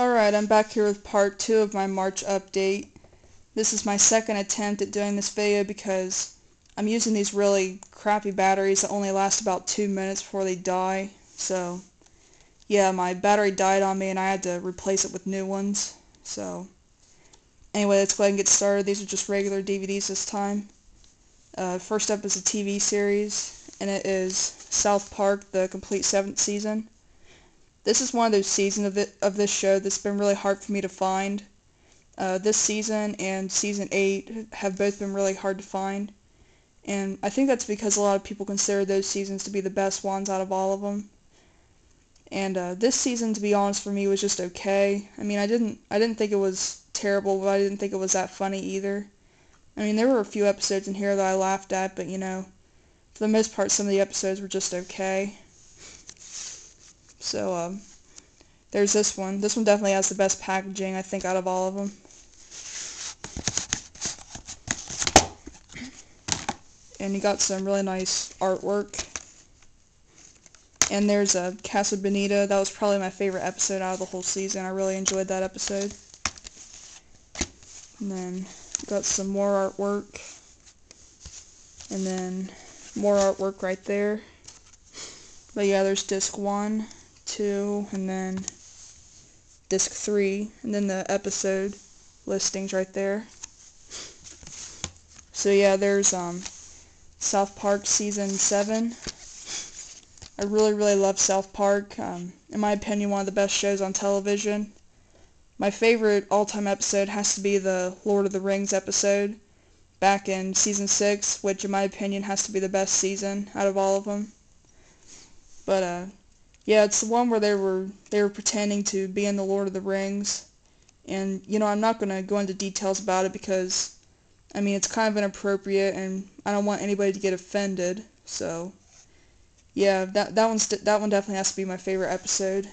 Alright, I'm back here with part 2 of my March update. This is my second attempt at doing this video because I'm using these really crappy batteries that only last about 2 minutes before they die. So, yeah, my battery died on me and I had to replace it with new ones. So, anyway, let's go ahead and get started. These are just regular DVDs this time. Uh, first up is a TV series, and it is South Park, the complete seventh season. This is one of those seasons of, it, of this show that's been really hard for me to find. Uh, this season and season 8 have both been really hard to find. And I think that's because a lot of people consider those seasons to be the best ones out of all of them. And uh, this season, to be honest, for me was just okay. I mean, I didn't I didn't think it was terrible, but I didn't think it was that funny either. I mean, there were a few episodes in here that I laughed at, but you know, for the most part, some of the episodes were just okay. So, um, there's this one. This one definitely has the best packaging, I think, out of all of them. And you got some really nice artwork. And there's a Casa Bonita. That was probably my favorite episode out of the whole season. I really enjoyed that episode. And then got some more artwork. And then more artwork right there. But yeah, there's disc one. 2, and then disc 3, and then the episode listings right there. So yeah, there's um, South Park Season 7. I really, really love South Park. Um, in my opinion, one of the best shows on television. My favorite all-time episode has to be the Lord of the Rings episode back in Season 6, which in my opinion has to be the best season out of all of them. But, uh, yeah, it's the one where they were they were pretending to be in the Lord of the Rings, and you know I'm not gonna go into details about it because, I mean it's kind of inappropriate and I don't want anybody to get offended. So, yeah, that that one's that one definitely has to be my favorite episode,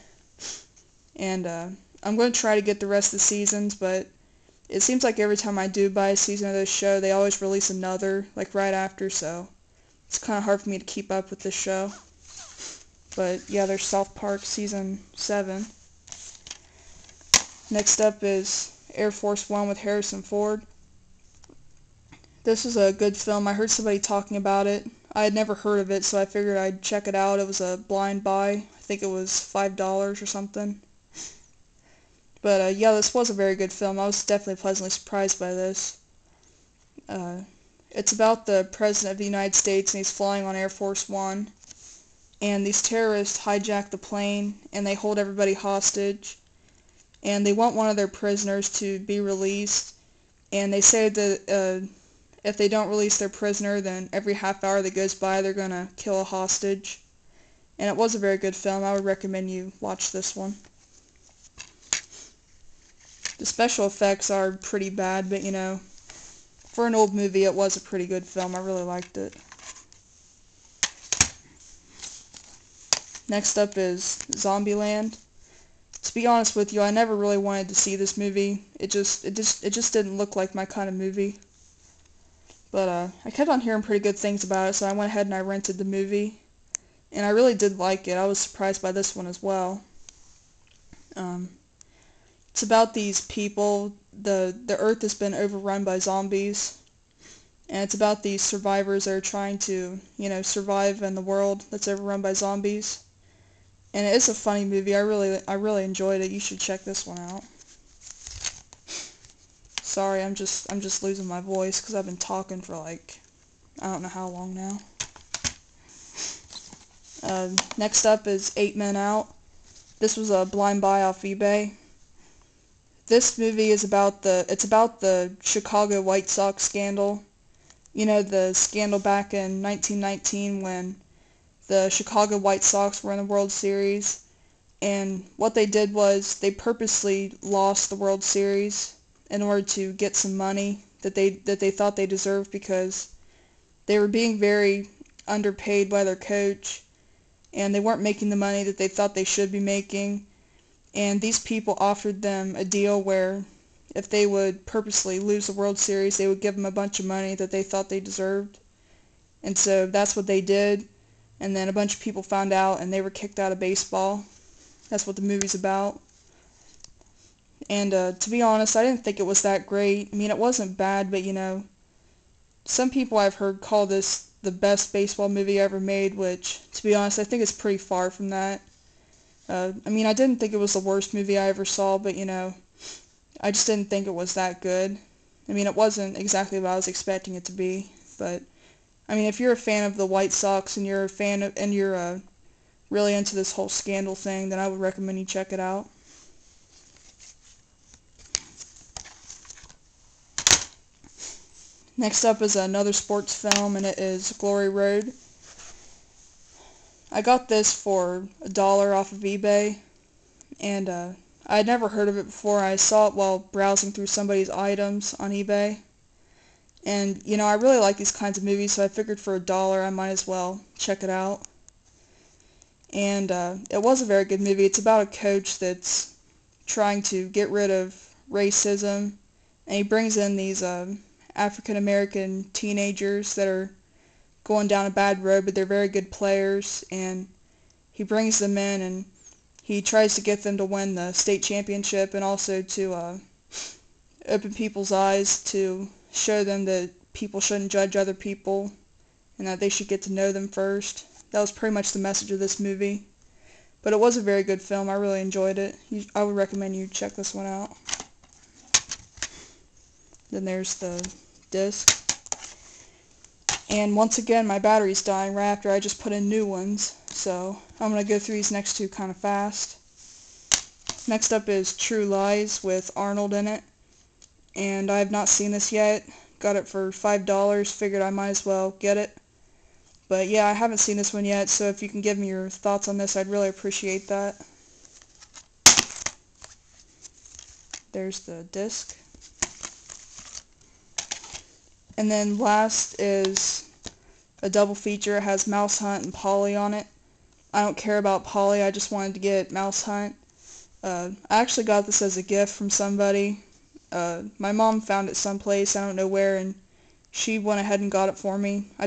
and uh, I'm gonna try to get the rest of the seasons, but it seems like every time I do buy a season of this show, they always release another like right after, so it's kind of hard for me to keep up with this show. But yeah, there's South Park Season 7. Next up is Air Force One with Harrison Ford. This is a good film. I heard somebody talking about it. I had never heard of it, so I figured I'd check it out. It was a blind buy. I think it was $5 or something. But uh, yeah, this was a very good film. I was definitely pleasantly surprised by this. Uh, it's about the President of the United States, and he's flying on Air Force One and these terrorists hijack the plane and they hold everybody hostage and they want one of their prisoners to be released and they say that uh, if they don't release their prisoner then every half hour that goes by they're going to kill a hostage and it was a very good film. I would recommend you watch this one. The special effects are pretty bad but you know for an old movie it was a pretty good film. I really liked it. Next up is Zombieland. To be honest with you, I never really wanted to see this movie. It just it just it just didn't look like my kind of movie. But uh, I kept on hearing pretty good things about it, so I went ahead and I rented the movie. And I really did like it. I was surprised by this one as well. Um, it's about these people. The the Earth has been overrun by zombies. And it's about these survivors that are trying to, you know, survive in the world that's overrun by zombies. And it's a funny movie. I really, I really enjoyed it. You should check this one out. Sorry, I'm just, I'm just losing my voice because I've been talking for like, I don't know how long now. Uh, next up is Eight Men Out. This was a blind buy off eBay. This movie is about the, it's about the Chicago White Sox scandal. You know, the scandal back in 1919 when the Chicago White Sox were in the World Series, and what they did was they purposely lost the World Series in order to get some money that they that they thought they deserved because they were being very underpaid by their coach and they weren't making the money that they thought they should be making. And these people offered them a deal where if they would purposely lose the World Series they would give them a bunch of money that they thought they deserved. And so that's what they did and then a bunch of people found out and they were kicked out of baseball. That's what the movie's about. And uh, to be honest, I didn't think it was that great. I mean, it wasn't bad, but you know, some people I've heard call this the best baseball movie ever made, which, to be honest, I think it's pretty far from that. Uh, I mean, I didn't think it was the worst movie I ever saw, but you know, I just didn't think it was that good. I mean, it wasn't exactly what I was expecting it to be, but I mean, if you're a fan of the White Sox and you're a fan of, and you're uh, really into this whole scandal thing, then I would recommend you check it out. Next up is another sports film, and it is Glory Road. I got this for a dollar off of eBay, and uh, I had never heard of it before. I saw it while browsing through somebody's items on eBay. And, you know, I really like these kinds of movies, so I figured for a dollar I might as well check it out. And uh, it was a very good movie. It's about a coach that's trying to get rid of racism, and he brings in these uh, African American teenagers that are going down a bad road, but they're very good players, and he brings them in and he tries to get them to win the state championship and also to uh, open people's eyes to show them that people shouldn't judge other people and that they should get to know them first. That was pretty much the message of this movie. But it was a very good film. I really enjoyed it. I would recommend you check this one out. Then there's the disc. And once again, my battery's dying right after I just put in new ones. So I'm going to go through these next two kind of fast. Next up is True Lies with Arnold in it. And I have not seen this yet. Got it for $5. Figured I might as well get it. But yeah, I haven't seen this one yet, so if you can give me your thoughts on this, I'd really appreciate that. There's the disc. And then last is a double feature. It has Mouse Hunt and Paulie on it. I don't care about Paulie. I just wanted to get Mouse Hunt. Uh, I actually got this as a gift from somebody. Uh, my mom found it someplace, I don't know where, and she went ahead and got it for me. I